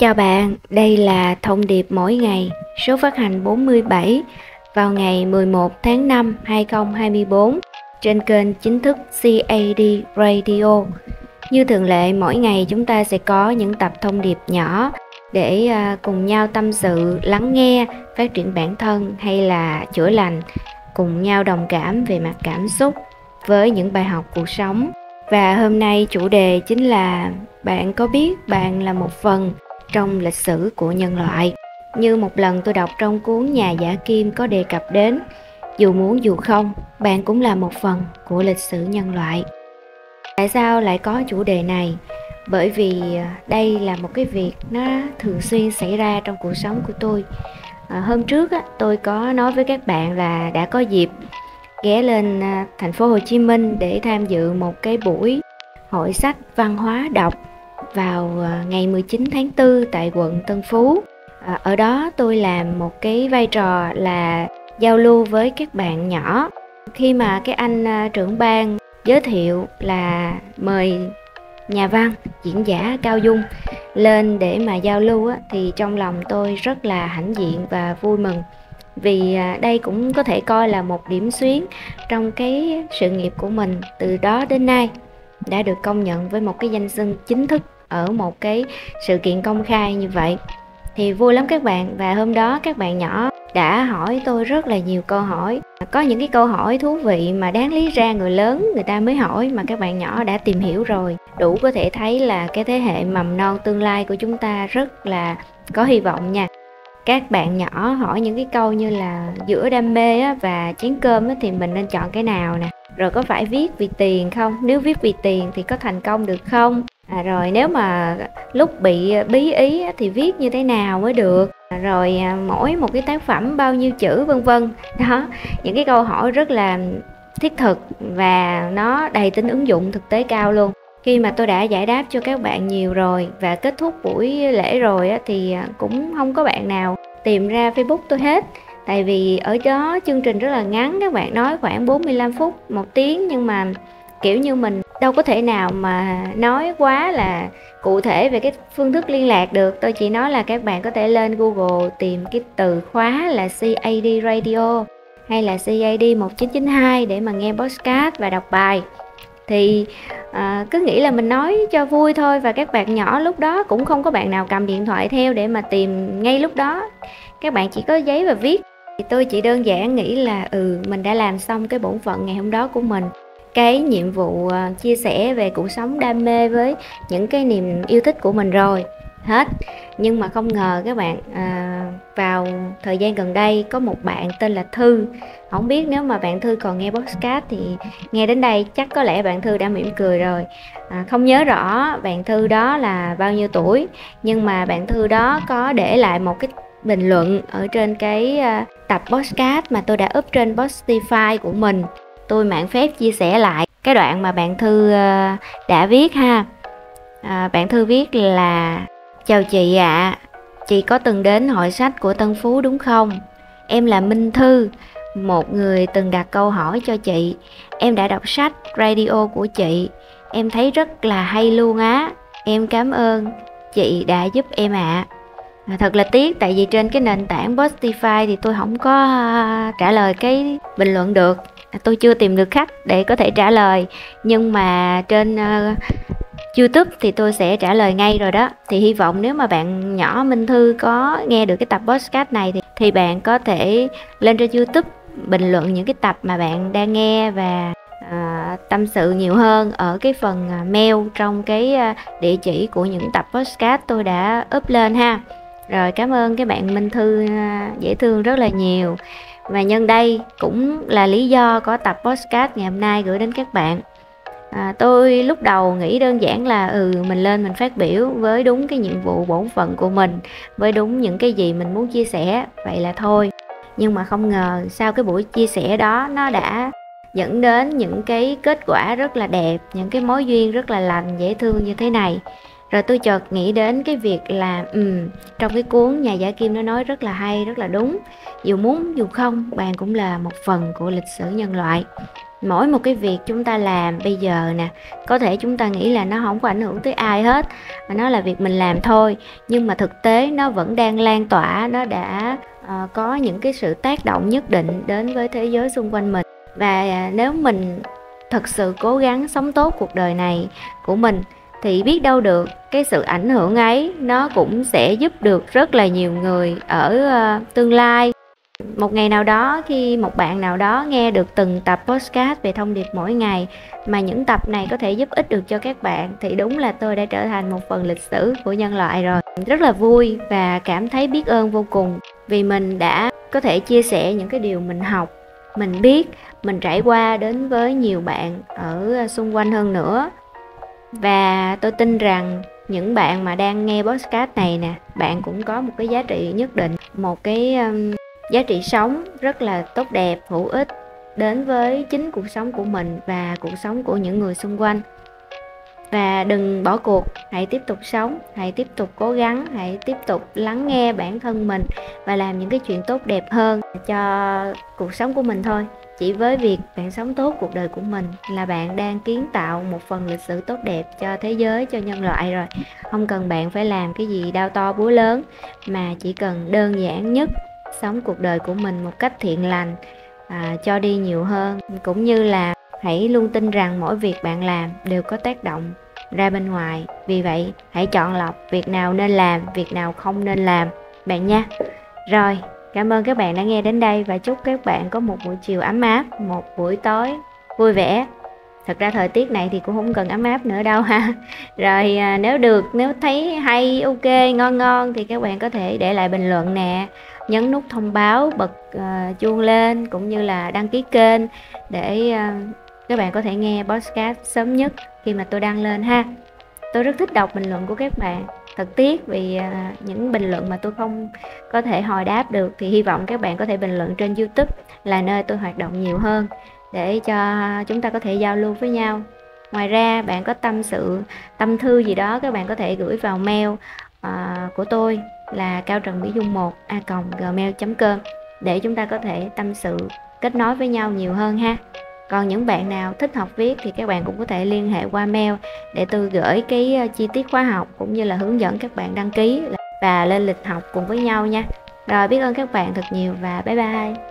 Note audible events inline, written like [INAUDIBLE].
Chào bạn, đây là thông điệp mỗi ngày, số phát hành 47 vào ngày 11 tháng 5 2024 trên kênh chính thức CAD Radio. Như thường lệ, mỗi ngày chúng ta sẽ có những tập thông điệp nhỏ để à, cùng nhau tâm sự, lắng nghe, phát triển bản thân hay là chữa lành, cùng nhau đồng cảm về mặt cảm xúc với những bài học cuộc sống. Và hôm nay chủ đề chính là bạn có biết bạn là một phần trong lịch sử của nhân loại. Như một lần tôi đọc trong cuốn Nhà giả kim có đề cập đến, dù muốn dù không, bạn cũng là một phần của lịch sử nhân loại. Tại sao lại có chủ đề này? Bởi vì à, đây là một cái việc nó thường xuyên xảy ra trong cuộc sống của tôi. À, hôm trước á, tôi có nói với các bạn là đã có dịp ghé lên à, thành phố Hồ Chí Minh để tham dự một cái buổi hội sách văn hóa đọc vào ờ, ngày 19 tháng 4 tại quận Tân Phú. Ờ, ở đó tôi làm một cái vai trò là giao lưu với các bạn nhỏ. Khi mà cái anh ờ, trưởng ban giới thiệu là mời nhà văn, diễn giả Cao Dung lên để mà giao lưu á, thì trong lòng tôi rất là hãnh diện và vui mừng vì đây cũng có thể coi là một điểm xuyến trong cái sự nghiệp của mình từ đó đến nay đã được công nhận với một cái danh xưng chính thức ở một cái sự kiện công khai như vậy. Thì vui lắm các bạn. Và hôm đó các bạn nhỏ đã hỏi tôi rất là nhiều câu hỏi. Có những cái câu hỏi thú vị mà đáng lý ra người lớn người ta mới hỏi mà các bạn nhỏ đã tìm hiểu rồi. Đủ có thể thấy là cái thế hệ mầm non tương lai của chúng ta rất là có hy vọng nha các bạn nhỏ hỏi những cái câu như là giữa đam mê và chén cơm thì mình nên chọn cái nào nè? Rồi có phải viết vì tiền không? Nếu viết vì tiền thì có thành công được không? À, rồi nếu mà lúc bị à, bí ý thì viết như thế nào mới được? À, rồi à, mỗi một cái tác phẩm bao nhiêu chữ vân vân. Đó những cái câu hỏi rất là thiết thực và nó đầy tính ứng dụng thực tế cao luôn khi mà tôi đã giải đáp cho các bạn nhiều rồi và kết thúc buổi lễ rồi á, thì à, cũng không có bạn nào tìm ra facebook tôi hết. Tại vì ở đó chương trình rất là ngắn các bạn nói khoảng 45 phút một tiếng nhưng mà kiểu như mình đâu có thể nào mà nói quá là cụ thể về cái phương thức liên lạc được. Tôi chỉ nói là các bạn có thể lên google tìm cái từ khóa là cad radio hay là cad 1992 để mà nghe podcast và đọc bài thì à, cứ nghĩ là mình nói cho vui thôi và các bạn nhỏ lúc đó cũng không có bạn nào cầm điện thoại theo để mà tìm ngay lúc đó. Các bạn chỉ có giấy và viết. Thì tôi chỉ đơn giản nghĩ là ừ mình đã làm xong cái bổn phận ngày hôm đó của mình. Cái nhiệm vụ à, chia sẻ về cuộc sống đam mê với những cái niềm yêu thích của mình rồi hết. Nhưng mà không ngờ các bạn à, vào thời gian gần đây có một bạn tên là thư. Không biết nếu mà bạn thư còn nghe podcast thì nghe đến đây chắc có lẽ bạn thư đã mỉm cười rồi. À, không nhớ rõ bạn thư đó là bao nhiêu tuổi nhưng mà bạn thư đó có để lại một cái bình luận ở trên cái uh, tập podcast mà tôi đã up trên Spotify của mình. Tôi mạng phép chia sẻ lại cái đoạn mà bạn thư uh, đã viết ha. À, bạn thư viết là chào chị ạ. À. chị có từng đến hội sách của tân phú đúng không? Em là minh thư, một người từng đặt câu hỏi cho chị. Em đã đọc sách radio của chị. Em thấy rất là hay luôn á. Em cảm ơn chị đã giúp em ạ. À. Thật là tiếc, tại vì trên cái nền tảng Spotify thì tôi không có à, trả lời cái bình luận được. Tôi chưa tìm được khách để có thể trả lời. Nhưng mà trên à, YouTube thì tôi sẽ trả lời ngay rồi đó. Thì hy vọng nếu mà bạn nhỏ Minh Thư có nghe được cái tập podcast này thì thì bạn có thể lên trên YouTube bình luận những cái tập mà bạn đang nghe và à, tâm sự nhiều hơn ở cái phần à, mail trong cái à, địa chỉ của những tập podcast tôi đã up lên ha. Rồi cảm ơn các bạn Minh Thư à, dễ thương rất là nhiều. Và nhân đây cũng là lý do có tập podcast ngày hôm nay gửi đến các bạn à, tôi lúc đầu nghĩ đơn giản là ừ mình lên mình phát biểu với đúng cái nhiệm vụ bổn phận của mình với đúng những cái gì mình muốn chia sẻ vậy là thôi. Nhưng mà không ngờ sau cái buổi chia sẻ đó nó đã dẫn đến những cái kết quả rất là đẹp những cái mối duyên rất là lành dễ thương như thế này. Rồi tôi chợt nghĩ đến cái việc là um, trong cái cuốn nhà giả kim nó nói rất là hay rất là đúng. Dù muốn dù không bạn cũng là một phần của lịch sử nhân loại mỗi một cái việc chúng ta làm bây giờ nè có thể chúng ta nghĩ là nó không có ảnh hưởng tới ai hết mà nó là việc mình làm thôi. Nhưng mà thực tế nó vẫn đang lan tỏa nó đã uh, có những cái sự tác động nhất định đến với thế giới xung quanh mình. Và nếu mình thật sự cố gắng sống tốt cuộc đời này của mình thì biết đâu được cái sự ảnh hưởng ấy nó cũng sẽ giúp được rất là nhiều người ở uh, tương lai một ngày nào đó khi một bạn nào đó nghe được từng tập podcast về thông điệp mỗi ngày mà những tập này có thể giúp ích được cho các bạn thì đúng là tôi đã trở thành một phần lịch sử của nhân loại rồi. Rất là vui và cảm thấy biết ơn vô cùng vì mình đã có thể chia sẻ những cái điều mình học mình biết mình trải qua đến với nhiều bạn ở xung quanh hơn nữa. Và tôi tin rằng những bạn mà đang nghe podcast này nè bạn cũng có một cái giá trị nhất định một cái um, giá trị sống rất là tốt đẹp, hữu ích đến với chính cuộc sống của mình và cuộc sống của những người xung quanh. Và đừng bỏ cuộc, hãy tiếp tục sống, hãy tiếp tục cố gắng, hãy tiếp tục lắng nghe bản thân mình và làm những cái chuyện tốt đẹp hơn cho cuộc sống của mình thôi. Chỉ với việc bạn sống tốt cuộc đời của mình là bạn đang kiến tạo một phần lịch sử tốt đẹp cho thế giới, cho nhân loại rồi. Không cần bạn phải làm cái gì đau to búa lớn, mà chỉ cần đơn giản nhất sống cuộc đời của mình một cách thiện lành à, cho đi nhiều hơn. Cũng như là hãy luôn tin rằng mỗi việc bạn làm đều có tác động ra bên ngoài. Vì vậy hãy chọn lọc việc nào nên làm việc nào không nên làm bạn nha rồi cảm ơn các bạn đã nghe đến đây và chúc các bạn có một buổi chiều ấm áp một buổi tối vui vẻ. Thật ra thời tiết này thì cũng không cần ấm áp nữa đâu ha. [LAUGHS] Rồi à, nếu được nếu thấy hay ok ngon ngon thì các bạn có thể để lại bình luận nè nhấn nút thông báo bật uh, chuông lên cũng như là đăng ký kênh để uh, các bạn có thể nghe podcast sớm nhất khi mà tôi đăng lên ha. Tôi rất thích đọc bình luận của các bạn. Thật tiếc vì uh, những bình luận mà tôi không có thể hồi đáp được thì hy vọng các bạn có thể bình luận trên youtube là nơi tôi hoạt động nhiều hơn để cho chúng ta có thể giao lưu với nhau. Ngoài ra bạn có tâm sự tâm thư gì đó các bạn có thể gửi vào mail uh, của tôi là cao trần mỹ dung 1 a gmail com để chúng ta có thể tâm sự kết nối với nhau nhiều hơn ha. Còn những bạn nào thích học viết thì các bạn cũng có thể liên hệ qua mail để tôi gửi cái ờ, chi tiết khóa học cũng như là hướng dẫn các bạn đăng ký và lên lịch học cùng với nhau nha. Rồi biết ơn các bạn thật nhiều và bye bye.